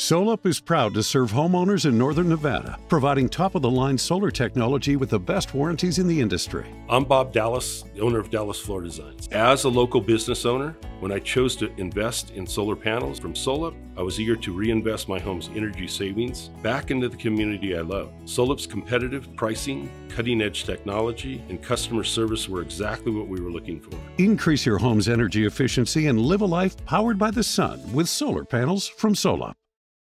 Sol-Up is proud to serve homeowners in northern Nevada, providing top of the line solar technology with the best warranties in the industry. I'm Bob Dallas, the owner of Dallas Floor Designs. As a local business owner, when I chose to invest in solar panels from Sol-Up, I was eager to reinvest my home's energy savings back into the community I love. Sol-Up's competitive pricing, cutting edge technology, and customer service were exactly what we were looking for. Increase your home's energy efficiency and live a life powered by the sun with solar panels from Sol-Up.